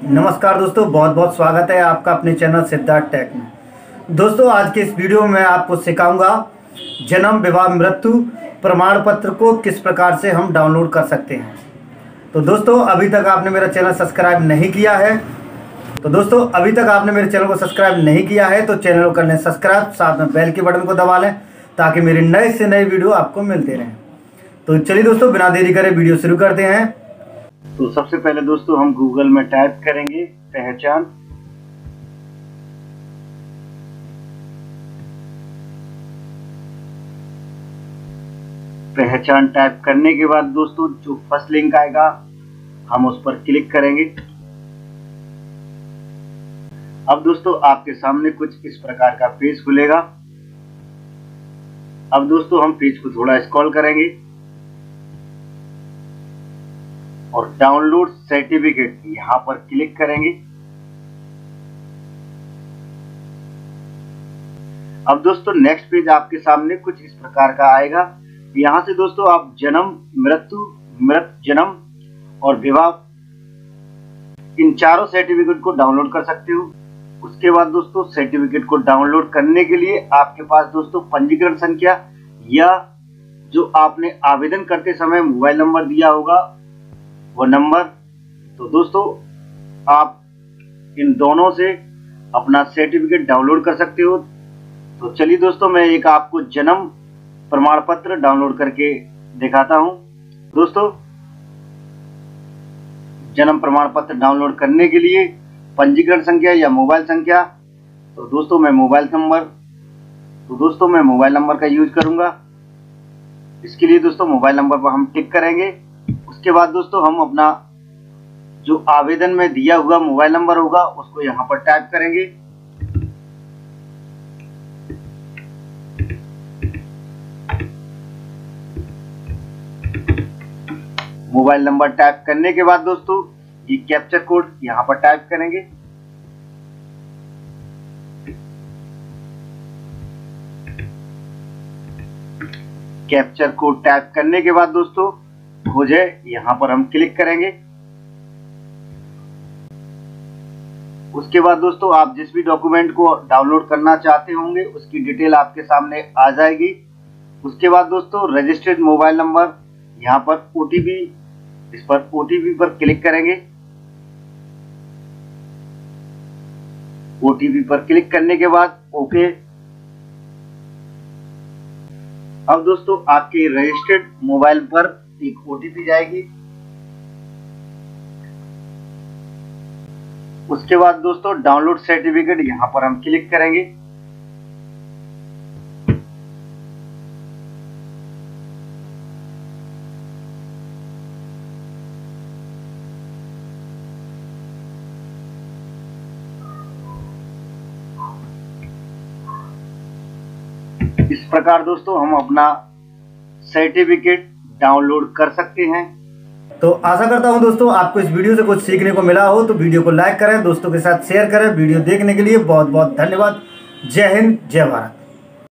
नमस्कार दोस्तों बहुत बहुत स्वागत है आपका अपने चैनल सिद्धार्थ टेक में। दोस्तों, आज के इस वीडियो में आपको सिखाऊँगा जन्म, विवाह, मृत्यु, प्रमाण पत्र को किस प्रकार से हम डाउनलोड कर सकते हैं। तो दोस्तों, अभी तक आपने मेरा चैनल सब्सक्राइब नहीं किया है तो दोस्तों, अभी तक आपने मेरे चैनल को सब्सक्राइब नहीं किया है तो चैनल को कर लें सब्सक्राइब, साथ में बेल के बटन को दबा लें, ताकि मेरी नए से नए वीडियो आपको मिलते रहें। तो चलिए दोस्तों, बिना देरी करें वीडियो शुरू करते हैं। तो सबसे पहले दोस्तों, हम गूगल में टाइप करेंगे पहचान। पहचान टाइप करने के बाद दोस्तों, जो फ़र्स्ट लिंक आएगा, हम उस पर क्लिक करेंगे। अब दोस्तों, आपके सामने कुछ इस प्रकार का पेज खुलेगा। अब दोस्तों, हम पेज को थोड़ा स्क्रॉल करेंगे। और डाउनलोड सर्टिफिकेट यहाँ पर क्लिक करेंगे। अब दोस्तों नेक्स्ट पेज आपके सामने कुछ इस प्रकार का आएगा। यहाँ से दोस्तों आप जन्म, मृत्यु, मृत, जन्म और विवाह, इन चारों सर्टिफिकेट को डाउनलोड कर सकते हो। उसके बाद दोस्तों सर्टिफिकेट को डाउनलोड करने के लिए आपके पास दोस्तों पंजीकरण संख्या या जो आपने आवेदन करते समय मोबाइल नंबर दिया होगा वो नंबर। तो दोस्तों, आप इन दोनों से अपना सर्टिफिकेट डाउनलोड कर सकते हो। तो चलिए दोस्तों, मैं एक आपको जन्म प्रमाण पत्र डाउनलोड करके दिखाता हूँ। दोस्तों, जन्म प्रमाण पत्र डाउनलोड करने के लिए पंजीकरण संख्या या मोबाइल संख्या। तो दोस्तों, मैं मोबाइल नंबर तो दोस्तों, मैं मोबाइल नंबर का यूज़ करूँगा। इसके लिए दोस्तों, मोबाइल नंबर पर हम टिक करेंगे। उसके बाद दोस्तों हम अपना जो आवेदन में दिया हुआ मोबाइल नंबर होगा, उसको यहाँ पर टाइप करेंगे। मोबाइल नंबर टाइप करने के बाद दोस्तों, ये कैप्चर कोड यहाँ पर टाइप करेंगे। कैप्चर कोड टाइप करने के बाद दोस्तों हो जाए, यहाँ पर हम क्लिक करेंगे। उसके बाद दोस्तों, आप जिस भी डॉक्यूमेंट को डाउनलोड करना चाहते होंगे, उसकी डिटेल आपके सामने आ जाएगी। उसके बाद दोस्तों रजिस्टर्ड मोबाइल नंबर यहाँ पर ओटीपी इस पर ओटीपी पर क्लिक करेंगे। ओटीपी पर क्लिक करने के बाद ओके अब दोस्तों, आपके रजिस्टर्ड मोबाइल पर एक ओटीपी जाएगी। उसके बाद दोस्तों डाउनलोड सर्टिफिकेट यहाँ पर हम क्लिक करेंगे। इस प्रकार दोस्तों, हम अपना सर्टिफिकेट डाउनलोड कर सकते हैं। तो आशा करता हूँ दोस्तों, आपको इस वीडियो से कुछ सीखने को मिला हो तो वीडियो को लाइक करें, दोस्तों के साथ शेयर करें। वीडियो देखने के लिए बहुत बहुत धन्यवाद। जय हिंद, जय भारत।